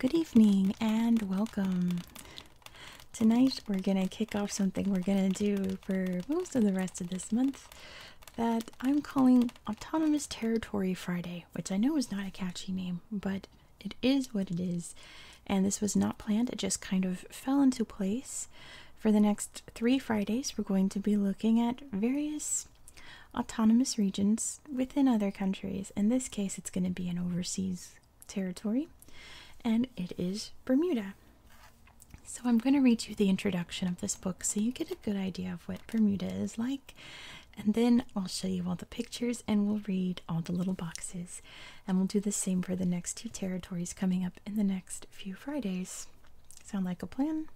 Good evening and welcome. Tonight we're going to kick off something we're going to do for most of the rest of this month that I'm calling Autonomous Territory Friday, which I know is not a catchy name, but it is what it is. And this was not planned, it just kind of fell into place. For the next three Fridays, we're going to be looking at various autonomous regions within other countries. In this case, it's going to be an overseas territory, and it is Bermuda. So, I'm going to read you the introduction of this book so you get a good idea of what Bermuda is like. And then I'll show you all the pictures and we'll read all the little boxes. And we'll do the same for the next two territories coming up in the next few Fridays. Sound like a plan?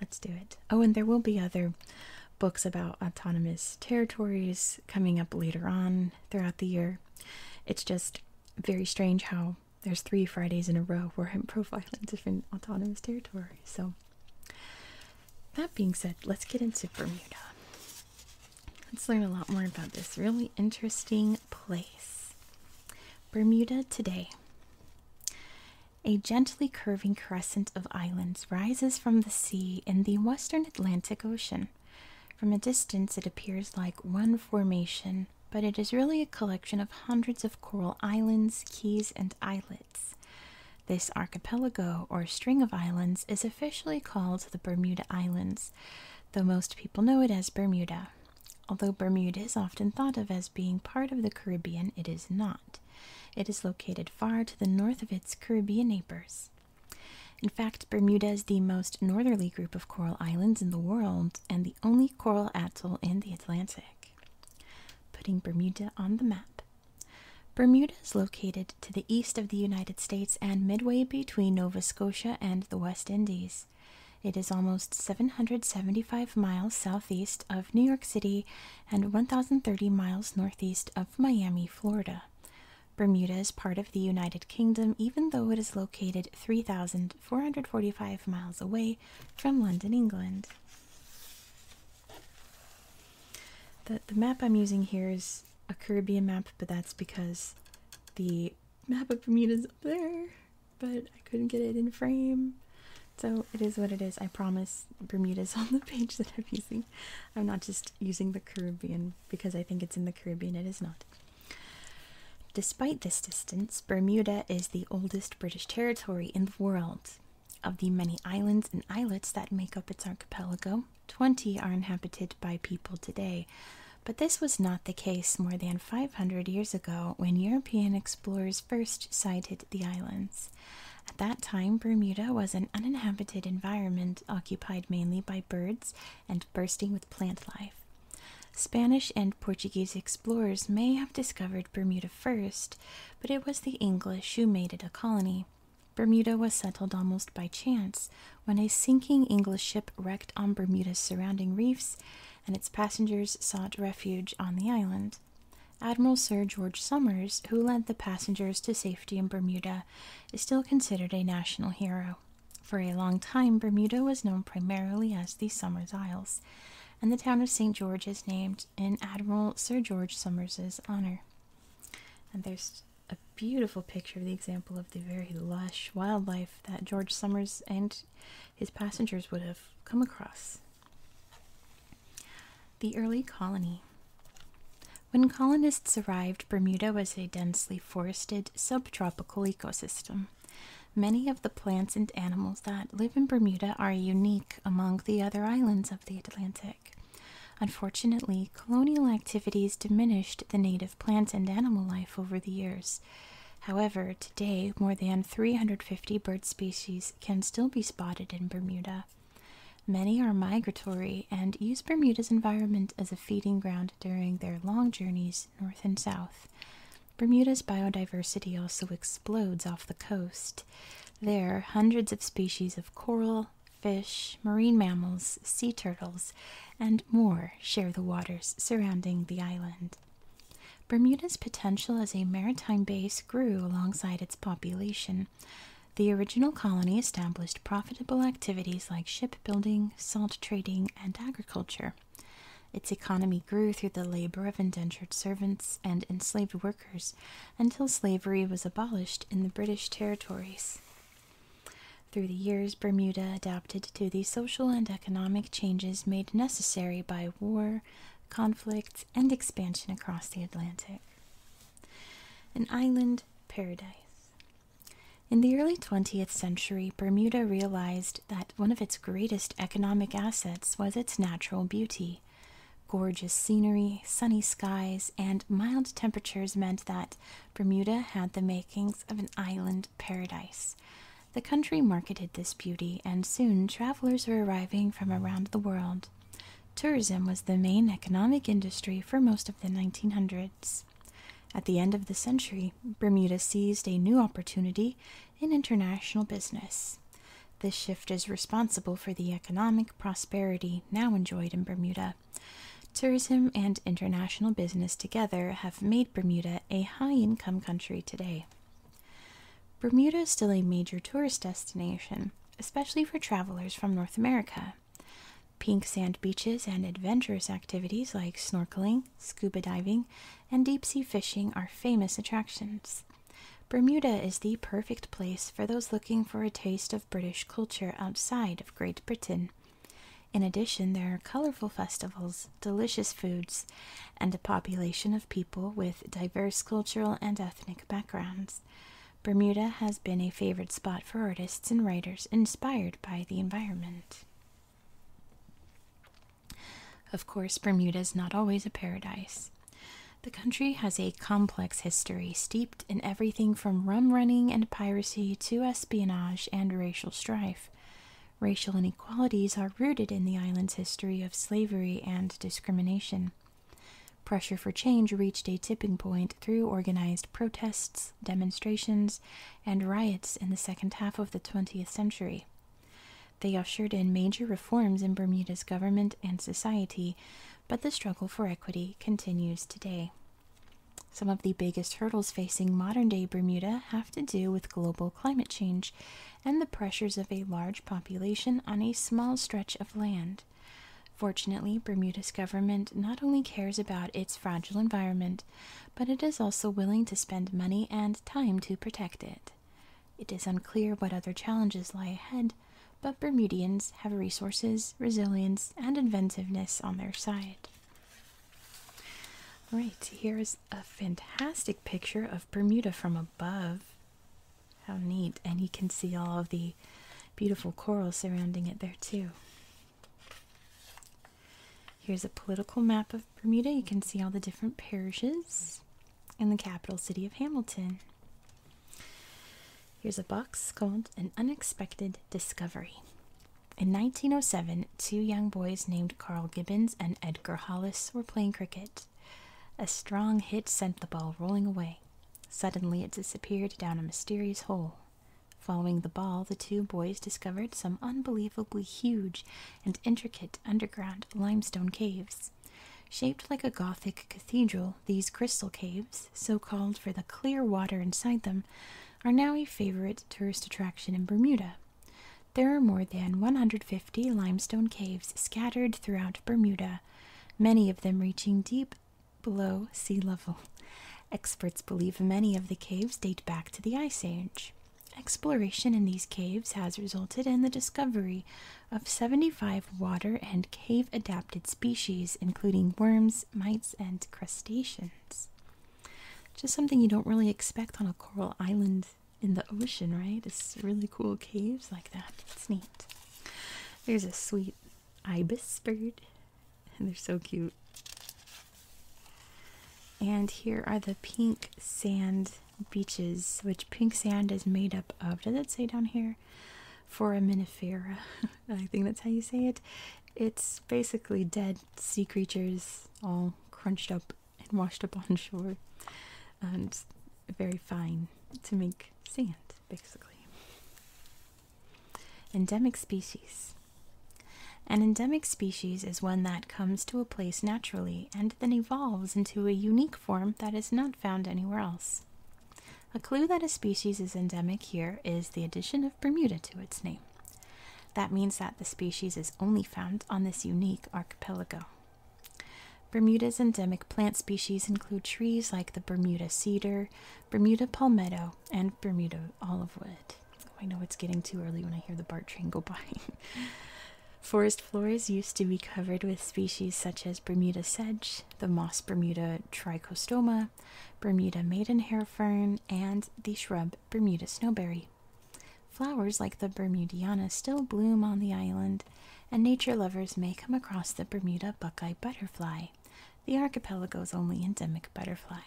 Let's do it. Oh, and there will be other books about autonomous territories coming up later on throughout the year. It's just very strange how there's three Fridays in a row where I'm profiling different autonomous territories. So, that being said, let's get into Bermuda. Let's learn a lot more about this really interesting place. Bermuda today. A gently curving crescent of islands rises from the sea in the western Atlantic Ocean. From a distance, it appears like one formation, but it is really a collection of hundreds of coral islands, keys, and islets. This archipelago, or string of islands, is officially called the Bermuda Islands, though most people know it as Bermuda. Although Bermuda is often thought of as being part of the Caribbean, it is not. It is located far to the north of its Caribbean neighbors. In fact, Bermuda is the most northerly group of coral islands in the world and the only coral atoll in the Atlantic. Putting Bermuda on the map. Bermuda is located to the east of the United States and midway between Nova Scotia and the West Indies. It is almost 775 miles southeast of New York City and 1,030 miles northeast of Miami, Florida. Bermuda is part of the United Kingdom, even though it is located 3,445 miles away from London, England. The, the map I'm using here is a Caribbean map, but that's because the map of Bermuda is up there, but I couldn't get it in frame. So it is what it is. I promise Bermuda's on the page that I'm using. I'm not just using the Caribbean because I think it's in the Caribbean. It is not. Despite this distance, Bermuda is the oldest British territory in the world. Of the many islands and islets that make up its archipelago, 20 are inhabited by people today. But this was not the case more than 500 years ago when European explorers first sighted the islands. At that time, Bermuda was an uninhabited environment occupied mainly by birds and bursting with plant life. Spanish and Portuguese explorers may have discovered Bermuda first, but it was the English who made it a colony. Bermuda was settled almost by chance when a sinking English ship wrecked on Bermuda's surrounding reefs and its passengers sought refuge on the island. Admiral Sir George Somers, who led the passengers to safety in Bermuda, is still considered a national hero. For a long time, Bermuda was known primarily as the Somers Isles, and the town of St. George is named in Admiral Sir George Somers's honor. And there's a beautiful picture of the example of the very lush wildlife that George Somers and his passengers would have come across. The early colony. When colonists arrived, Bermuda was a densely forested subtropical ecosystem. Many of the plants and animals that live in Bermuda are unique among the other islands of the Atlantic. Unfortunately, colonial activities diminished the native plant and animal life over the years. However, today more than 350 bird species can still be spotted in Bermuda. Many are migratory and use Bermuda's environment as a feeding ground during their long journeys north and south. Bermuda's biodiversity also explodes off the coast. There, hundreds of species of coral, fish, marine mammals, sea turtles, and more share the waters surrounding the island. Bermuda's potential as a maritime base grew alongside its population. The original colony established profitable activities like shipbuilding, salt trading, and agriculture. Its economy grew through the labor of indentured servants and enslaved workers until slavery was abolished in the British territories. Through the years, Bermuda adapted to the social and economic changes made necessary by war, conflict, and expansion across the Atlantic. An island paradise. In the early 20th century, Bermuda realized that one of its greatest economic assets was its natural beauty. Gorgeous scenery, sunny skies, and mild temperatures meant that Bermuda had the makings of an island paradise. The country marketed this beauty, and soon travelers were arriving from around the world. Tourism was the main economic industry for most of the 1900s. At the end of the century, Bermuda seized a new opportunity in international business. This shift is responsible for the economic prosperity now enjoyed in Bermuda. Tourism and international business together have made Bermuda a high income country today. Bermuda is still a major tourist destination, especially for travelers from North America. Pink sand beaches and adventurous activities like snorkeling, scuba diving, and deep sea fishing are famous attractions. Bermuda is the perfect place for those looking for a taste of British culture outside of Great Britain. In addition, there are colorful festivals, delicious foods, and a population of people with diverse cultural and ethnic backgrounds. Bermuda has been a favorite spot for artists and writers inspired by the environment. Of course, Bermuda is not always a paradise. The country has a complex history steeped in everything from rum running and piracy to espionage and racial strife. Racial inequalities are rooted in the island's history of slavery and discrimination. Pressure for change reached a tipping point through organized protests, demonstrations, and riots in the second half of the 20th century. They ushered in major reforms in Bermuda's government and society, but the struggle for equity continues today. Some of the biggest hurdles facing modern day Bermuda have to do with global climate change and the pressures of a large population on a small stretch of land. Fortunately, Bermuda's government not only cares about its fragile environment, but it is also willing to spend money and time to protect it. It is unclear what other challenges lie ahead, but Bermudians have resources, resilience, and inventiveness on their side. Right, here's a fantastic picture of Bermuda from above. How neat, and you can see all of the beautiful coral surrounding it there too. Here's a political map of Bermuda. You can see all the different parishes and the capital city of Hamilton. Here's a box called An Unexpected Discovery. In 1907, two young boys named Carl Gibbons and Edgar Hollis were playing cricket. A strong hit sent the ball rolling away. Suddenly, it disappeared down a mysterious hole. Following the ball, the two boys discovered some unbelievably huge and intricate underground limestone caves. Shaped like a Gothic cathedral, these crystal caves, so called for the clear water inside them, are now a favorite tourist attraction in Bermuda. There are more than 150 limestone caves scattered throughout Bermuda, many of them reaching deep below sea level. Experts believe many of the caves date back to the Ice Age. Exploration in these caves has resulted in the discovery of 75 water and cave adapted species, including worms, mites, and crustaceans. Just something you don't really expect on a coral island in the ocean, right? It's really cool caves like that. It's neat. There's a sweet ibis bird, and they're so cute. And here are the pink sand beaches, which pink sand is made up of. Does it say down here? Foraminifera. I think that's how you say it. It's basically dead sea creatures all crunched up and washed up on shore. And very fine to make sand, basically. Endemic species. An endemic species is one that comes to a place naturally and then evolves into a unique form that is not found anywhere else. A clue that a species is endemic here is the addition of Bermuda to its name. That means that the species is only found on this unique archipelago. Bermuda's endemic plant species include trees like the Bermuda cedar, Bermuda palmetto, and Bermuda olive wood. Oh I know it's getting too early when I hear the BART train go by. Forest floors used to be covered with species such as Bermuda sedge, the moss Bermuda trichostoma, Bermuda maidenhair fern, and the shrub Bermuda snowberry. Flowers like the Bermudiana still bloom on the island, and nature lovers may come across the Bermuda buckeye butterfly, the archipelago's only endemic butterfly.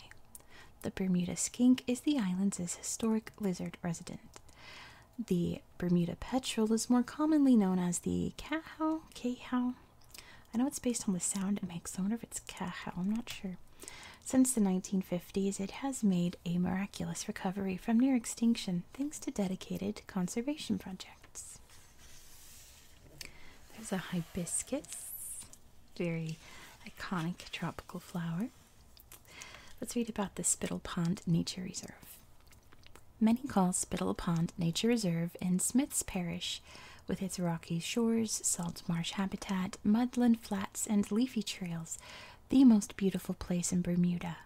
The Bermuda skink is the island's historic lizard resident. The Bermuda petrel is more commonly known as the cahow, cahow. I know it's based on the sound it makes. I wonder if it's cahow. I'm not sure. Since the 1950s, it has made a miraculous recovery from near extinction thanks to dedicated conservation projects. There's a hibiscus, very iconic tropical flower. Let's read about the Spittal Pond Nature Reserve. Many call Spittal Pond Nature Reserve in Smiths Parish, with its rocky shores, salt marsh habitat, mudland flats, and leafy trails, the most beautiful place in Bermuda.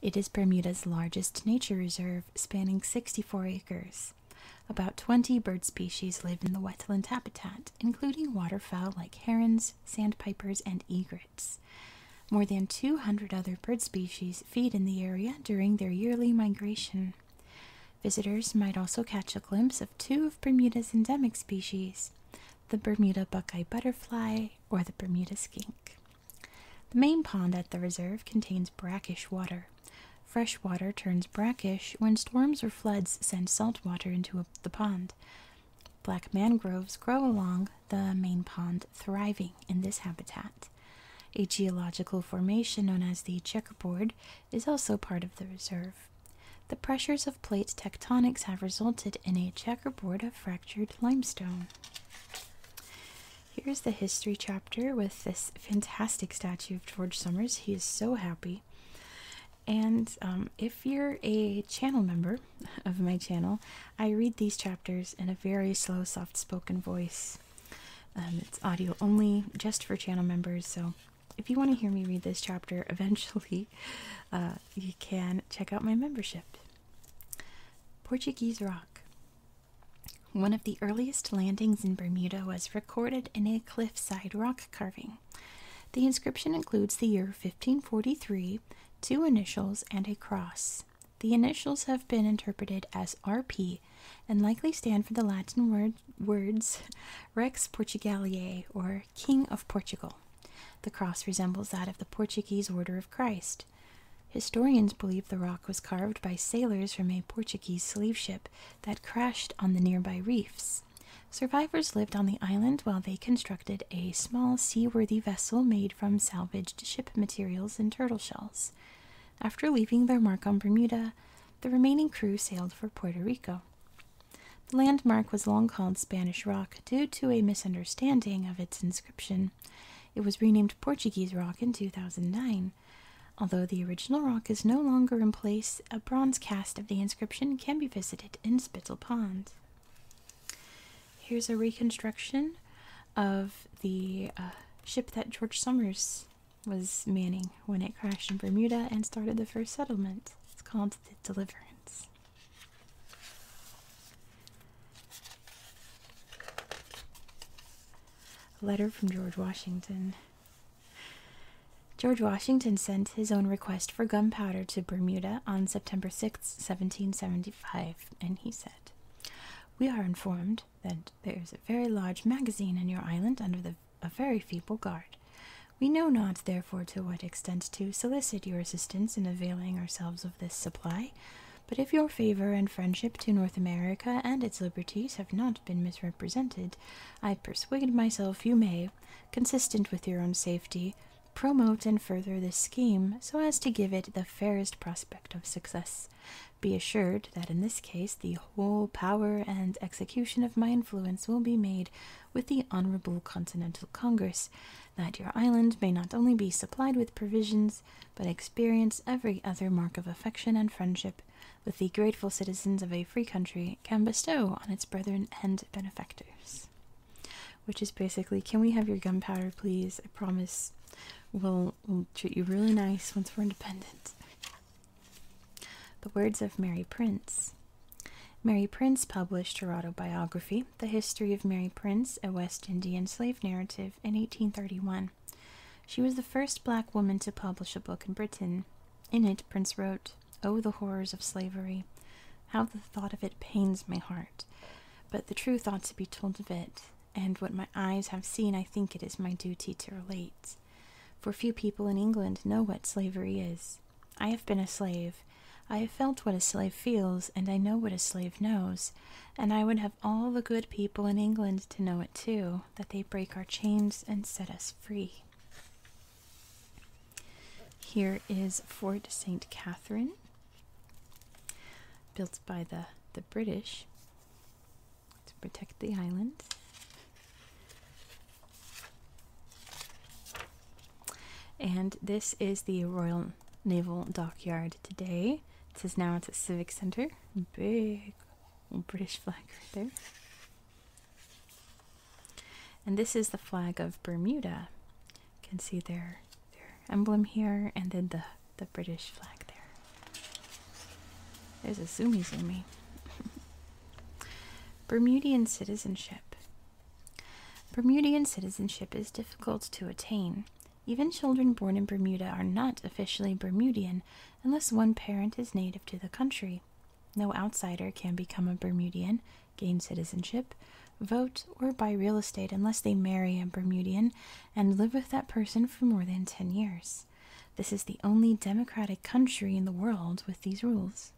It is Bermuda's largest nature reserve, spanning 64 acres. About 20 bird species live in the wetland habitat, including waterfowl like herons, sandpipers, and egrets. More than 200 other bird species feed in the area during their yearly migration. Visitors might also catch a glimpse of two of Bermuda's endemic species the Bermuda buckeye butterfly or the Bermuda skink. The main pond at the reserve contains brackish water. Fresh water turns brackish when storms or floods send salt water into the pond. Black mangroves grow along the main pond, thriving in this habitat. A geological formation known as the checkerboard is also part of the reserve. The pressures of plate tectonics have resulted in a checkerboard of fractured limestone. Here's the history chapter with this fantastic statue of George Somers. He is so happy. And um, if you're a channel member of my channel, I read these chapters in a very slow, soft spoken voice. Um, it's audio only, just for channel members. So if you want to hear me read this chapter eventually, uh, you can check out my membership. Portuguese Rock. One of the earliest landings in Bermuda was recorded in a cliffside rock carving. The inscription includes the year 1543 two initials, and a cross. The initials have been interpreted as RP and likely stand for the Latin word, words Rex Portugaliae, or King of Portugal. The cross resembles that of the Portuguese Order of Christ. Historians believe the rock was carved by sailors from a Portuguese slave ship that crashed on the nearby reefs. Survivors lived on the island while they constructed a small seaworthy vessel made from salvaged ship materials and turtle shells. After leaving their mark on Bermuda, the remaining crew sailed for Puerto Rico. The landmark was long called Spanish Rock due to a misunderstanding of its inscription. It was renamed Portuguese Rock in 2009. Although the original rock is no longer in place, a bronze cast of the inscription can be visited in Spittal Pond. Here's a reconstruction of the uh, ship that George Somers was manning when it crashed in Bermuda and started the first settlement. It's called the Deliverance. A letter from George Washington. George Washington sent his own request for gunpowder to Bermuda on September 6, 1775, and he said, We are informed that there is a very large magazine in your island under the, a very feeble guard. We know not, therefore, to what extent to solicit your assistance in availing ourselves of this supply, but if your favor and friendship to North America and its liberties have not been misrepresented, I persuade myself you may, consistent with your own safety, promote and further this scheme so as to give it the fairest prospect of success. Be assured that in this case the whole power and execution of my influence will be made with the Honorable Continental Congress, that your island may not only be supplied with provisions, but experience every other mark of affection and friendship with the grateful citizens of a free country can bestow on its brethren and benefactors. Which is basically, can we have your gunpowder, please? I promise we'll, we'll treat you really nice once we're independent. The words of Mary Prince. Mary Prince published her autobiography, The History of Mary Prince, a West Indian Slave Narrative, in 1831. She was the first black woman to publish a book in Britain. In it, Prince wrote, Oh, the horrors of slavery! How the thought of it pains my heart. But the truth ought to be told of it, and what my eyes have seen, I think it is my duty to relate. For few people in England know what slavery is. I have been a slave. I have felt what a slave feels, and I know what a slave knows, and I would have all the good people in England to know it too, that they break our chains and set us free. Here is Fort St. Catherine, built by the, the British to protect the island. And this is the Royal Naval Dockyard today. It says now it's a civic center. Big British flag right there. And this is the flag of Bermuda. You can see their their emblem here and then the, the British flag. There's a zoomy zoomy. Bermudian citizenship. Bermudian citizenship is difficult to attain. Even children born in Bermuda are not officially Bermudian unless one parent is native to the country. No outsider can become a Bermudian, gain citizenship, vote, or buy real estate unless they marry a Bermudian and live with that person for more than 10 years. This is the only democratic country in the world with these rules.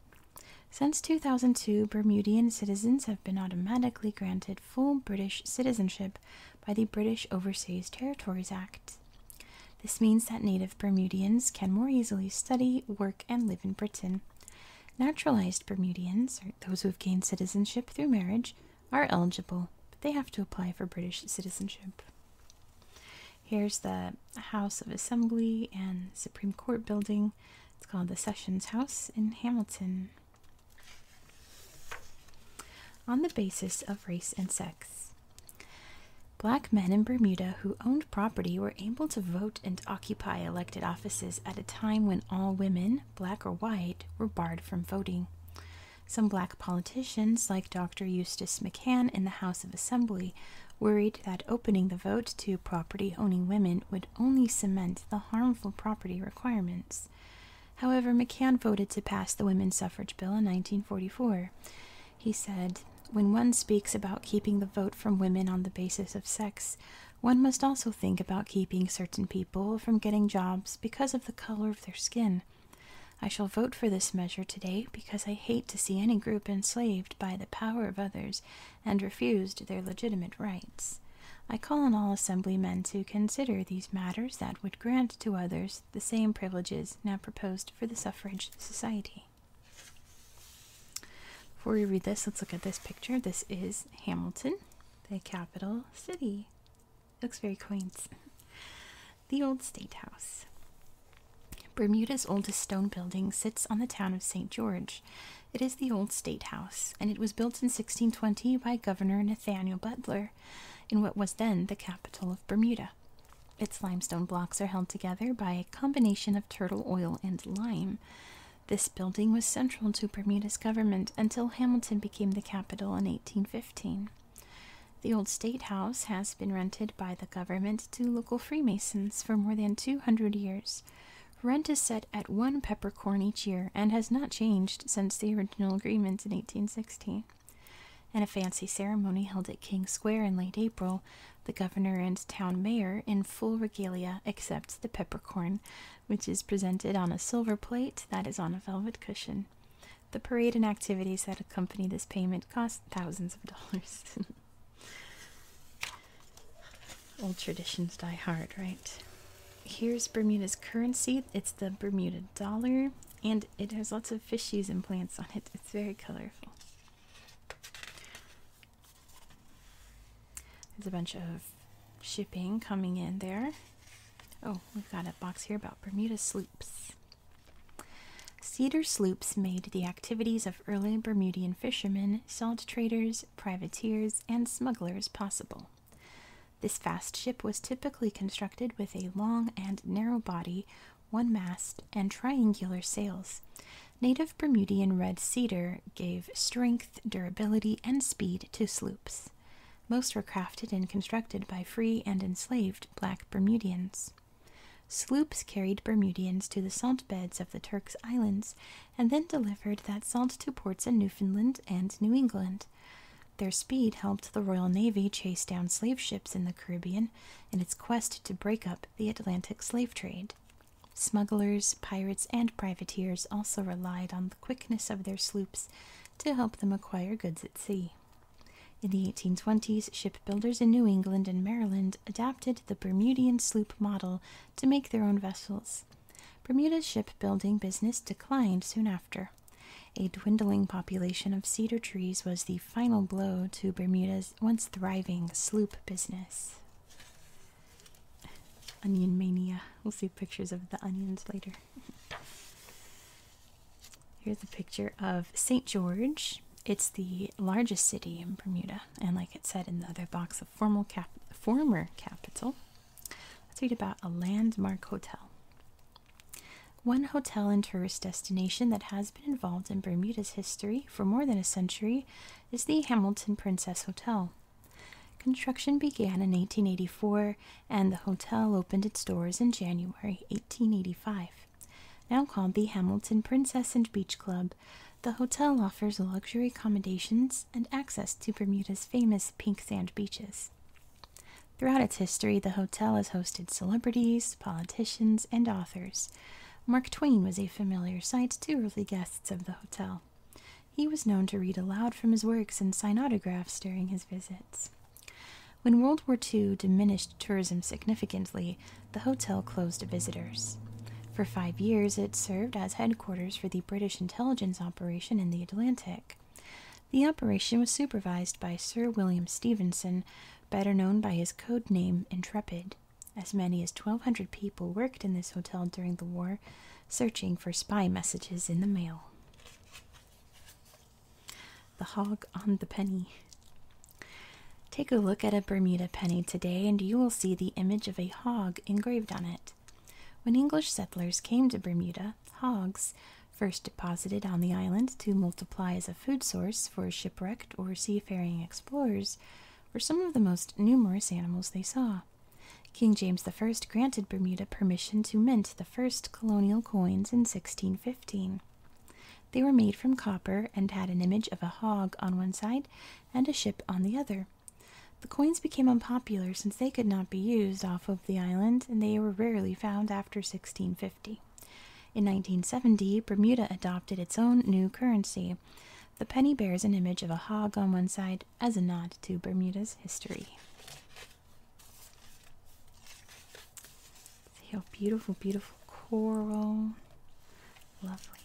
Since 2002, Bermudian citizens have been automatically granted full British citizenship by the British Overseas Territories Act. This means that native Bermudians can more easily study, work, and live in Britain. Naturalized Bermudians, or those who have gained citizenship through marriage, are eligible, but they have to apply for British citizenship. Here's the House of Assembly and Supreme Court building. It's called the Sessions House in Hamilton. On the basis of race and sex, Black men in Bermuda who owned property were able to vote and occupy elected offices at a time when all women, black or white, were barred from voting. Some black politicians, like Dr. Eustace McCann in the House of Assembly, worried that opening the vote to property owning women would only cement the harmful property requirements. However, McCann voted to pass the women's suffrage bill in 1944. He said, when one speaks about keeping the vote from women on the basis of sex, one must also think about keeping certain people from getting jobs because of the color of their skin. I shall vote for this measure today because I hate to see any group enslaved by the power of others and refused their legitimate rights. I call on all assemblymen to consider these matters that would grant to others the same privileges now proposed for the suffrage society. Before we read this, let's look at this picture. This is Hamilton, the capital city. It looks very quaint. The Old State House. Bermuda's oldest stone building sits on the town of St. George. It is the Old State House, and it was built in 1620 by Governor Nathaniel Butler in what was then the capital of Bermuda. Its limestone blocks are held together by a combination of turtle oil and lime. This building was central to Bermuda's government until Hamilton became the capital in 1815. The old State House has been rented by the government to local Freemasons for more than 200 years. Rent is set at one peppercorn each year and has not changed since the original agreement in 1816. In a fancy ceremony held at King Square in late April, the governor and town mayor, in full regalia, accept the peppercorn, which is presented on a silver plate that is on a velvet cushion. The parade and activities that accompany this payment cost thousands of dollars. Old traditions die hard, right? Here's Bermuda's currency. It's the Bermuda dollar, and it has lots of fishies and plants on it. It's very colorful. There's a bunch of shipping coming in there. Oh, we've got a box here about Bermuda sloops. Cedar sloops made the activities of early Bermudian fishermen, salt traders, privateers, and smugglers possible. This fast ship was typically constructed with a long and narrow body, one mast, and triangular sails. Native Bermudian red cedar gave strength, durability, and speed to sloops. Most were crafted and constructed by free and enslaved black Bermudians. Sloops carried Bermudians to the salt beds of the Turks Islands and then delivered that salt to ports in Newfoundland and New England. Their speed helped the Royal Navy chase down slave ships in the Caribbean in its quest to break up the Atlantic slave trade. Smugglers, pirates, and privateers also relied on the quickness of their sloops to help them acquire goods at sea. In the 1820s, shipbuilders in New England and Maryland adapted the Bermudian sloop model to make their own vessels. Bermuda's shipbuilding business declined soon after. A dwindling population of cedar trees was the final blow to Bermuda's once thriving sloop business. Onion mania. We'll see pictures of the onions later. Here's a picture of St. George. It's the largest city in Bermuda, and like it said in the other box, a formal cap former capital. Let's read about a landmark hotel. One hotel and tourist destination that has been involved in Bermuda's history for more than a century is the Hamilton Princess Hotel. Construction began in 1884 and the hotel opened its doors in January 1885. Now called the Hamilton Princess and Beach Club, the hotel offers luxury accommodations and access to Bermuda's famous pink sand beaches. Throughout its history, the hotel has hosted celebrities, politicians, and authors. Mark Twain was a familiar sight to early guests of the hotel. He was known to read aloud from his works and sign autographs during his visits. When World War II diminished tourism significantly, the hotel closed to visitors. For five years, it served as headquarters for the British intelligence operation in the Atlantic. The operation was supervised by Sir William Stephenson, better known by his code name Intrepid. As many as 1,200 people worked in this hotel during the war, searching for spy messages in the mail. The Hog on the Penny. Take a look at a Bermuda penny today, and you will see the image of a hog engraved on it. When English settlers came to Bermuda, hogs, first deposited on the island to multiply as a food source for shipwrecked or seafaring explorers, were some of the most numerous animals they saw. King James I granted Bermuda permission to mint the first colonial coins in 1615. They were made from copper and had an image of a hog on one side and a ship on the other. The coins became unpopular since they could not be used off of the island and they were rarely found after 1650. In 1970, Bermuda adopted its own new currency. The penny bears an image of a hog on one side as a nod to Bermuda's history. See how beautiful, beautiful coral. Lovely.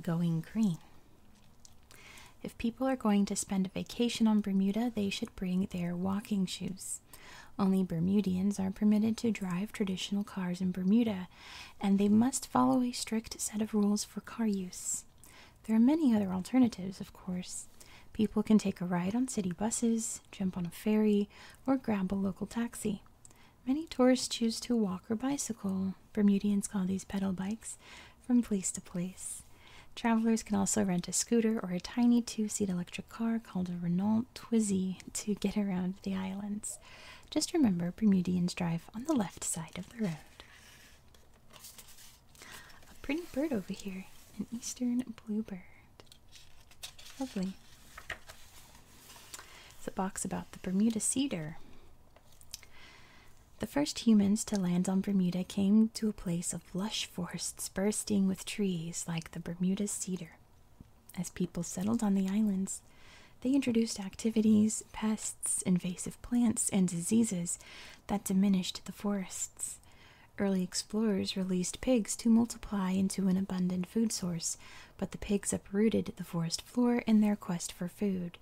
Going green. If people are going to spend a vacation on Bermuda, they should bring their walking shoes. Only Bermudians are permitted to drive traditional cars in Bermuda, and they must follow a strict set of rules for car use. There are many other alternatives, of course. People can take a ride on city buses, jump on a ferry, or grab a local taxi. Many tourists choose to walk or bicycle. Bermudians call these pedal bikes from place to place. Travelers can also rent a scooter or a tiny two seat electric car called a Renault Twizy to get around the islands. Just remember, Bermudians drive on the left side of the road. A pretty bird over here, an eastern bluebird. Lovely. It's a box about the Bermuda cedar. The first humans to land on Bermuda came to a place of lush forests bursting with trees like the Bermuda cedar. As people settled on the islands, they introduced activities, pests, invasive plants, and diseases that diminished the forests. Early explorers released pigs to multiply into an abundant food source, but the pigs uprooted the forest floor in their quest for food.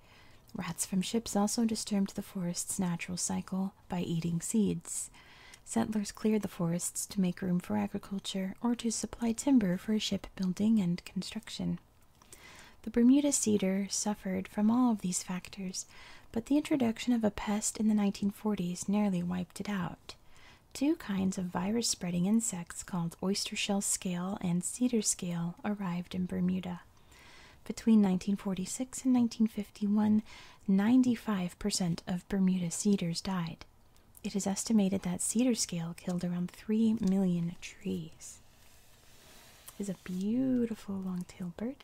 Rats from ships also disturbed the forest's natural cycle by eating seeds. Settlers cleared the forests to make room for agriculture or to supply timber for shipbuilding and construction. The Bermuda cedar suffered from all of these factors, but the introduction of a pest in the 1940s nearly wiped it out. Two kinds of virus spreading insects called oyster shell scale and cedar scale arrived in Bermuda. Between 1946 and 1951, 95% of Bermuda cedars died. It is estimated that cedar scale killed around 3 million trees. Is a beautiful long-tailed bird.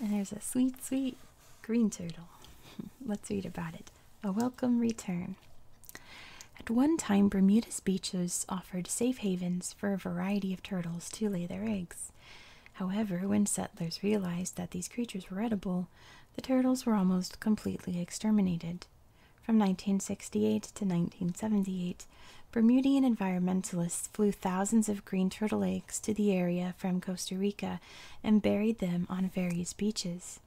And there's a sweet, sweet green turtle. Let's read about it. A welcome return. At one time, Bermuda's beaches offered safe havens for a variety of turtles to lay their eggs. However, when settlers realized that these creatures were edible, the turtles were almost completely exterminated. From 1968 to 1978, Bermudian environmentalists flew thousands of green turtle eggs to the area from Costa Rica and buried them on various beaches.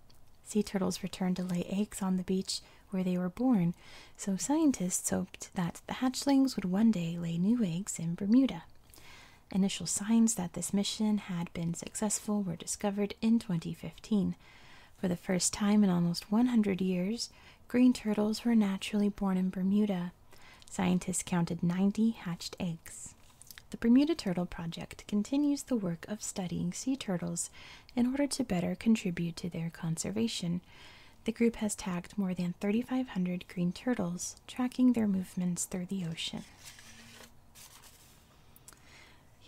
Sea turtles returned to lay eggs on the beach where they were born, so scientists hoped that the hatchlings would one day lay new eggs in Bermuda. Initial signs that this mission had been successful were discovered in 2015. For the first time in almost 100 years, green turtles were naturally born in Bermuda. Scientists counted 90 hatched eggs. The Bermuda Turtle Project continues the work of studying sea turtles in order to better contribute to their conservation. The group has tagged more than 3,500 green turtles, tracking their movements through the ocean.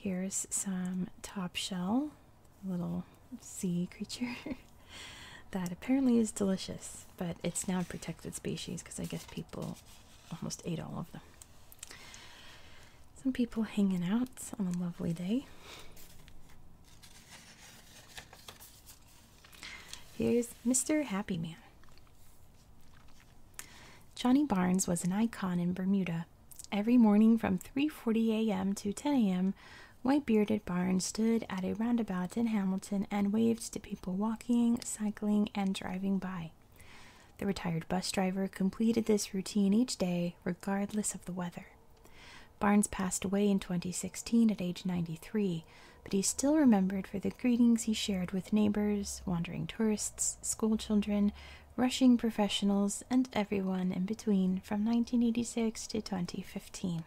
Here's some top shell, little sea creature that apparently is delicious, but it's now a protected species because I guess people almost ate all of them. Some people hanging out on a lovely day. Here's Mr. Happy Man. Johnny Barnes was an icon in Bermuda. Every morning from 3:40 a.m. to 10 a.m., white-bearded Barnes stood at a roundabout in Hamilton and waved to people walking, cycling, and driving by. The retired bus driver completed this routine each day, regardless of the weather. Barnes passed away in 2016 at age 93, but he's still remembered for the greetings he shared with neighbors, wandering tourists, schoolchildren, rushing professionals, and everyone in between from 1986 to 2015.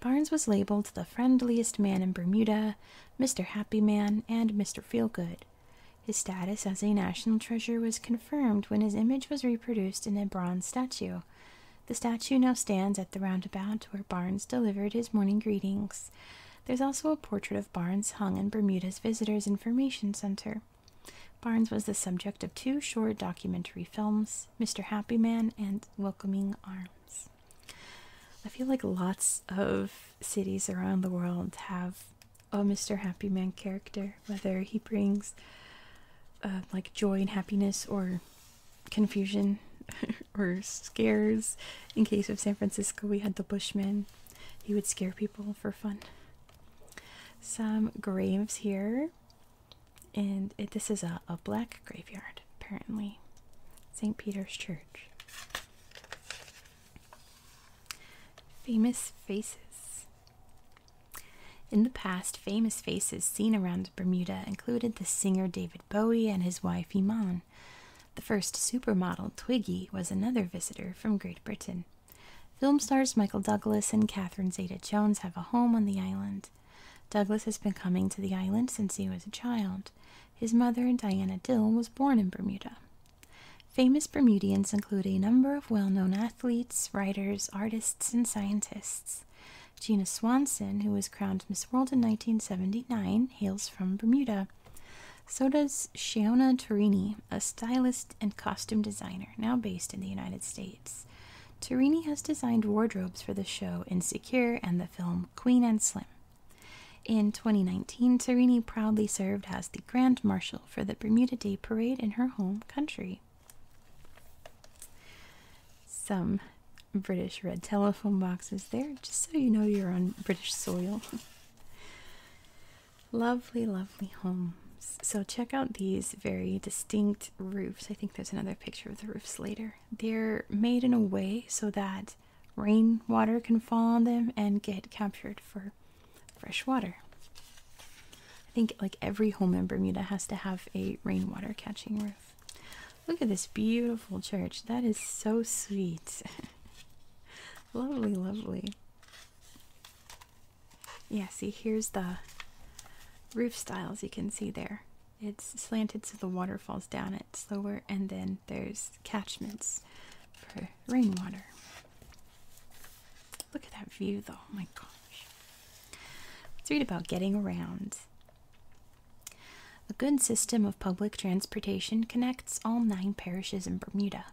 Barnes was labeled the friendliest man in Bermuda, Mr. Happy Man, and Mr. Feelgood. His status as a national treasure was confirmed when his image was reproduced in a bronze statue. The statue now stands at the roundabout where Barnes delivered his morning greetings. There's also a portrait of Barnes hung in Bermuda's Visitors Information Center. Barnes was the subject of two short documentary films, Mr. Happy Man and Welcoming Arms. I feel like lots of cities around the world have a Mr. Happy Man character, whether he brings uh, like joy and happiness or confusion or scares. In case of San Francisco, we had the Bushman. He would scare people for fun. Some graves here, and it, this is a, a black graveyard, apparently. St. Peter's Church. Famous faces. In the past, famous faces seen around Bermuda included the singer David Bowie and his wife Iman. The first supermodel, Twiggy, was another visitor from Great Britain. Film stars Michael Douglas and Catherine Zeta Jones have a home on the island. Douglas has been coming to the island since he was a child. His mother, Diana Dill, was born in Bermuda. Famous Bermudians include a number of well known athletes, writers, artists, and scientists. Gina Swainson, who was crowned Miss World in 1979, hails from Bermuda. So does Shiona Turini, a stylist and costume designer now based in the United States. Turini has designed wardrobes for the show Insecure and the film Queen and Slim. In 2019, Turini proudly served as the Grand Marshal for the Bermuda Day Parade in her home country. Some British red telephone boxes there, just so you know you're on British soil. lovely, lovely homes. So, check out these very distinct roofs. I think there's another picture of the roofs later. They're made in a way so that rainwater can fall on them and get captured for fresh water. I think like every home in Bermuda has to have a rainwater catching roof. Look at this beautiful church. That is so sweet. lovely, lovely. Yeah, see, here's the roof styles you can see there. It's slanted so the water falls down it slower, and then there's catchments for rainwater. Look at that view, though. Oh my gosh. Let's read about getting around. A good system of public transportation connects all nine parishes in Bermuda.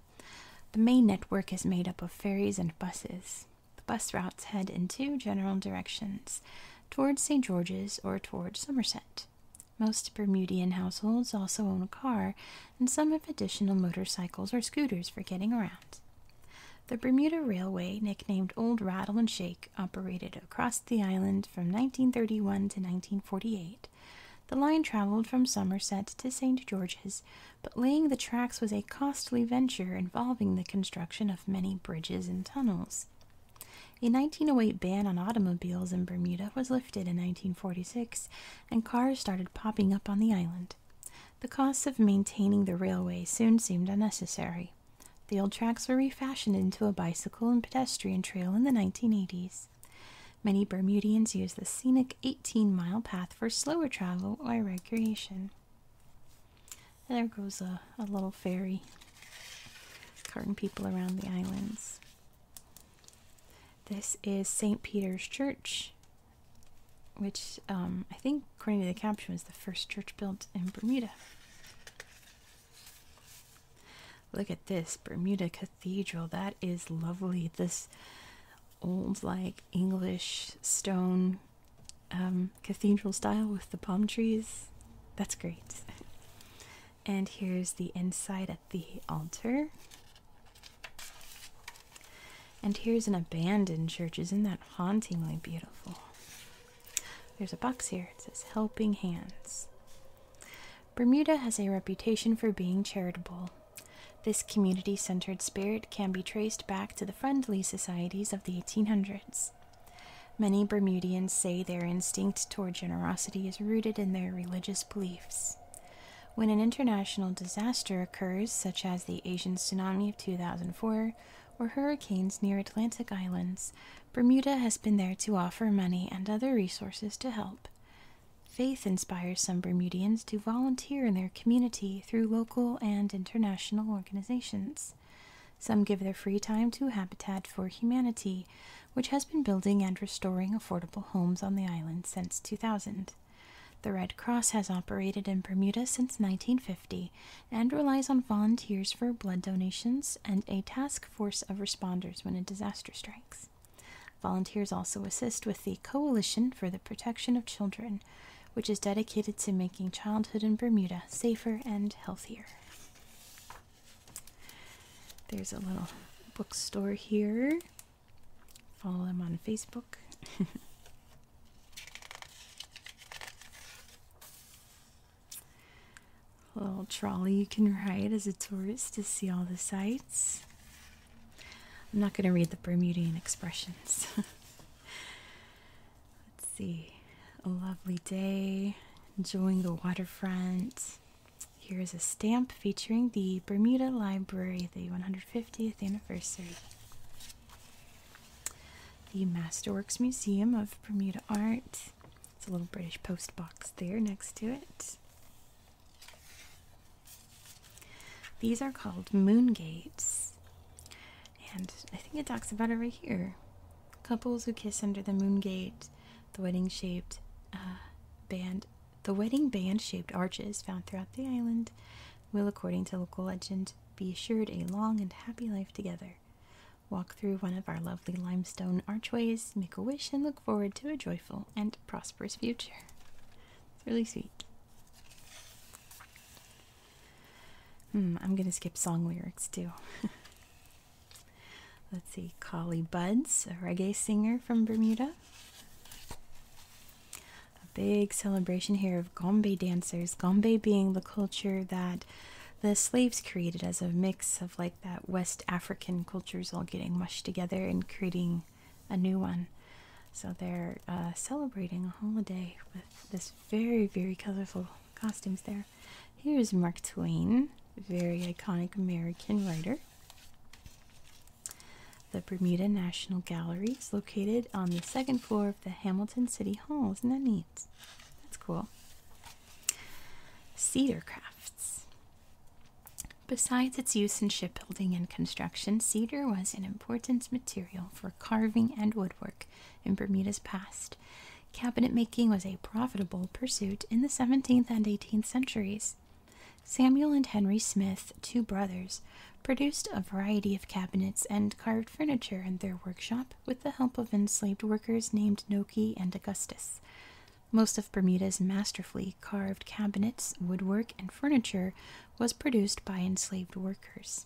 The main network is made up of ferries and buses. The bus routes head in two general directions towards St. George's or towards Somerset. Most Bermudian households also own a car, and some have additional motorcycles or scooters for getting around. The Bermuda Railway, nicknamed Old Rattle and Shake, operated across the island from 1931 to 1948. The line traveled from Somerset to St. George's, but laying the tracks was a costly venture involving the construction of many bridges and tunnels. A 1908 ban on automobiles in Bermuda was lifted in 1946, and cars started popping up on the island. The costs of maintaining the railway soon seemed unnecessary. The old tracks were refashioned into a bicycle and pedestrian trail in the 1980s. Many Bermudians use the scenic 18 mile path for slower travel or recreation. there goes a, a little ferry carting people around the islands. This is St. Peter's Church, which um, I think, according to the caption, was the first church built in Bermuda. Look at this Bermuda Cathedral. That is lovely. This old, like English stone um, cathedral style with the palm trees. That's great. And here's the inside at the altar. And here's an abandoned church. Isn't that hauntingly beautiful? There's a box here. It says Helping Hands. Bermuda has a reputation for being charitable. This community centered spirit can be traced back to the friendly societies of the 1800s. Many Bermudians say their instinct toward generosity is rooted in their religious beliefs. When an international disaster occurs, such as the Asian tsunami of 2004 or hurricanes near Atlantic islands, Bermuda has been there to offer money and other resources to help. Faith inspires some Bermudians to volunteer in their community through local and international organizations. Some give their free time to Habitat for Humanity, which has been building and restoring affordable homes on the island since 2000. The Red Cross has operated in Bermuda since 1950 and relies on volunteers for blood donations and a task force of responders when a disaster strikes. Volunteers also assist with the Coalition for the Protection of Children, which is dedicated to making childhood in Bermuda safer and healthier. There's a little bookstore here. Follow them on Facebook. a little trolley you can ride as a tourist to see all the sights. I'm not going to read the Bermudian expressions. Let's see a lovely day, enjoying the waterfront. Here's a stamp featuring the Bermuda Library, the 150th anniversary. The Masterworks Museum of Bermuda Art. It's a little British post box there next to it. These are called moon gates. And I think it talks about it right here. Couples who kiss under the moon gate, the wedding shaped uh, band, the wedding band shaped arches found throughout the island will, according to local legend, be assured a long and happy life together. Walk through one of our lovely limestone archways, make a wish, and look forward to a joyful and prosperous future. It's really sweet. Hmm, I'm gonna skip song lyrics too. Let's see, Collie Buddz, a reggae singer from Bermuda, big celebration here of Gombey dancers. Gombey being the culture that the slaves created as a mix of like that West African cultures all getting mushed together and creating a new one. So they're uh, celebrating a holiday with this very, very colorful costumes there. Here's Mark Twain, very iconic American writer. The Bermuda National Gallery is located on the second floor of the Hamilton City Hall. Isn't that neat? That's cool. Cedar crafts. Besides its use in shipbuilding and construction, cedar was an important material for carving and woodwork in Bermuda's past. Cabinet making was a profitable pursuit in the 17th and 18th centuries. Samuel and Henry Smith, two brothers, produced a variety of cabinets and carved furniture in their workshop with the help of enslaved workers named Noki and Augustus. Most of Bermuda's masterfully carved cabinets, woodwork, and furniture was produced by enslaved workers.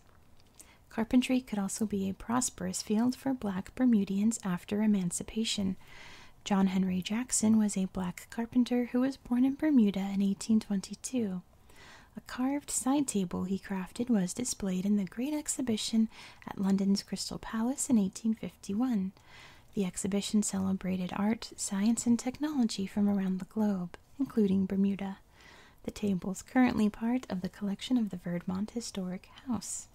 Carpentry could also be a prosperous field for black Bermudians after emancipation. John Henry Jackson was a black carpenter who was born in Bermuda in 1822. A carved side table he crafted was displayed in the Great Exhibition at London's Crystal Palace in 1851. The exhibition celebrated art, science, and technology from around the globe, including Bermuda. The table is currently part of the collection of the Verdmont Historic House.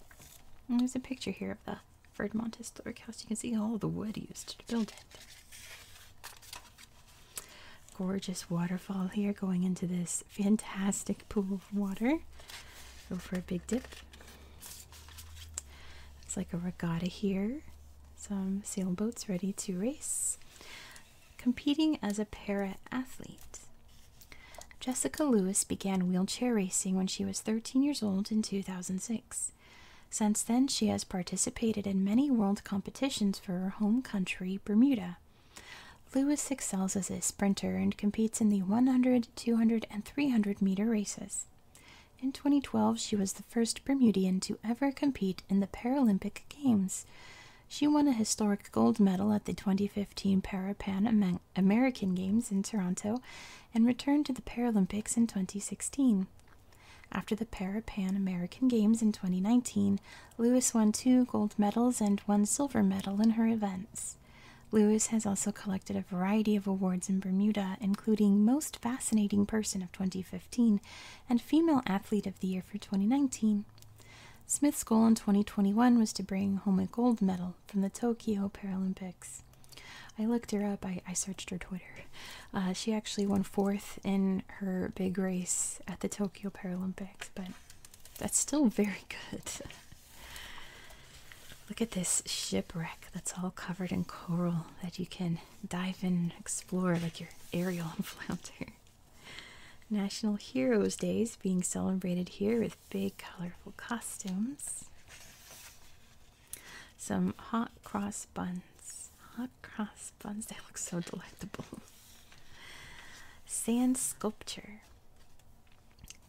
And there's a picture here of the Verdmont Historic House. You can see all the wood used to build it. Gorgeous waterfall here going into this fantastic pool of water. Go for a big dip. It's like a regatta here. Some sailboats ready to race. Competing as a para athlete. Jessica Lewis began wheelchair racing when she was 13 years old in 2006. Since then, she has participated in many world competitions for her home country, Bermuda. Lewis excels as a sprinter and competes in the 100, 200, and 300 meter races. In 2012, she was the first Bermudian to ever compete in the Paralympic Games. She won a historic gold medal at the 2015 Parapan American Games in Toronto and returned to the Paralympics in 2016. After the Parapan American Games in 2019, Lewis won two gold medals and one silver medal in her events. Lewis has also collected a variety of awards in Bermuda, including Most Fascinating Person of 2015 and Female Athlete of the Year for 2019. Smith's goal in 2021 was to bring home a gold medal from the Tokyo Paralympics. I looked her up, I, I searched her Twitter. Uh, she actually won fourth in her big race at the Tokyo Paralympics, but that's still very good. Look at this shipwreck that's all covered in coral that you can dive in and explore like your Ariel and Flounder. National Heroes Days being celebrated here with big colorful costumes. Some hot cross buns. Hot cross buns, they look so delectable. Sand sculpture.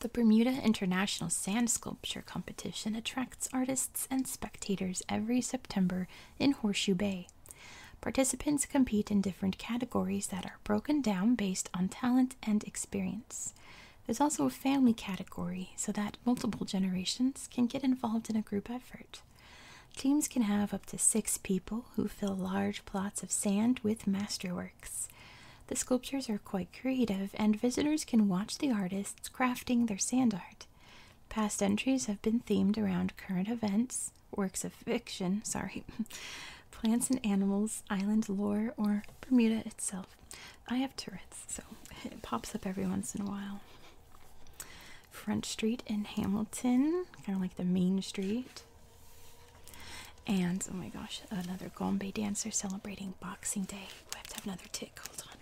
The Bermuda International Sand Sculpture Competition attracts artists and spectators every September in Horseshoe Bay. Participants compete in different categories that are broken down based on talent and experience. There's also a family category so that multiple generations can get involved in a group effort. Teams can have up to six people who fill large plots of sand with masterworks. The sculptures are quite creative, and visitors can watch the artists crafting their sand art. Past entries have been themed around current events, works of fiction, sorry, plants and animals, island lore, or Bermuda itself. I have Tourette's, so it pops up every once in a while. Front Street in Hamilton, kind of like the main street. And oh my gosh, another Gombey dancer celebrating Boxing Day. We have to have another tick. Hold on.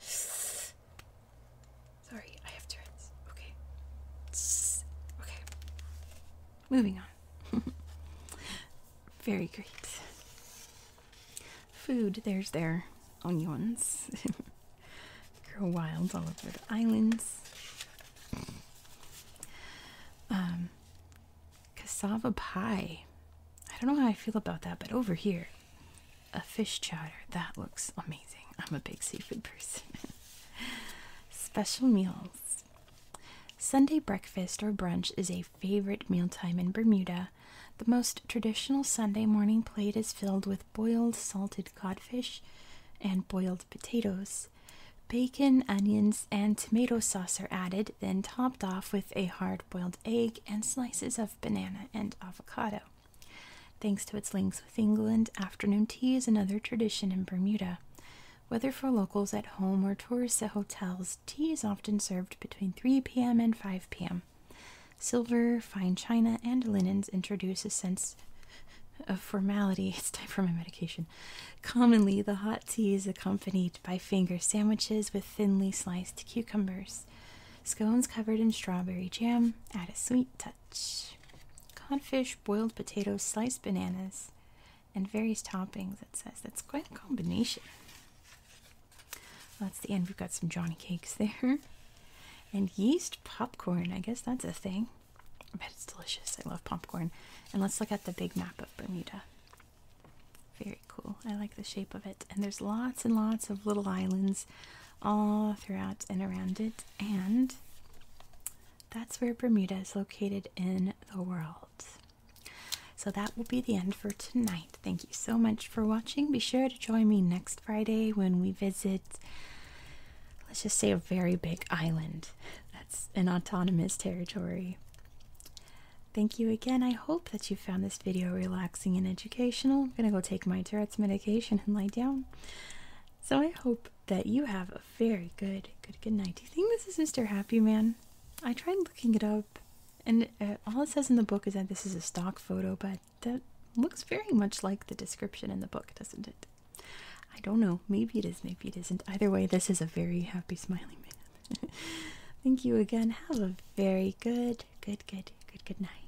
Sorry, I have Tourette's. Okay. Okay. Moving on. Very great. Food, there's their onions. Grow wild all over the islands. Um, cassava pie. I don't know how I feel about that, but over here, a fish chowder. That looks amazing. I'm a big seafood person. Special meals. Sunday breakfast or brunch is a favorite mealtime in Bermuda. The most traditional Sunday morning plate is filled with boiled salted codfish and boiled potatoes. Bacon, onions, and tomato sauce are added, then topped off with a hard boiled egg and slices of banana and avocado. Thanks to its links with England, afternoon tea is another tradition in Bermuda. Whether for locals at home or tourists at hotels, tea is often served between 3 p.m. and 5 p.m. Silver, fine china, and linens introduce a sense of formality. It's time for my medication. Commonly, the hot tea is accompanied by finger sandwiches with thinly sliced cucumbers. Scones covered in strawberry jam add a sweet touch. Codfish, boiled potatoes, sliced bananas, and various toppings. It says that's quite a combination. That's the end. We've got some Johnny cakes there. And yeast popcorn. I guess that's a thing. I bet it's delicious. I love popcorn. And let's look at the big map of Bermuda. Very cool. I like the shape of it. And there's lots and lots of little islands all throughout and around it. And that's where Bermuda is located in the world. So that will be the end for tonight. Thank you so much for watching. Be sure to join me next Friday when we visit, let's just say, a very big island that's an autonomous territory. Thank you again. I hope that you found this video relaxing and educational. I'm going to go take my Tourette's medication and lie down. So I hope that you have a very good, good, good night. Do you think this is Mr. Happy Man? I tried looking it up, and uh, all it says in the book is that this is a stock photo, but that looks very much like the description in the book, doesn't it? I don't know. Maybe it is, maybe it isn't. Either way, this is a very happy, smiling man. Thank you again. Have a very good, good, good, good, good night.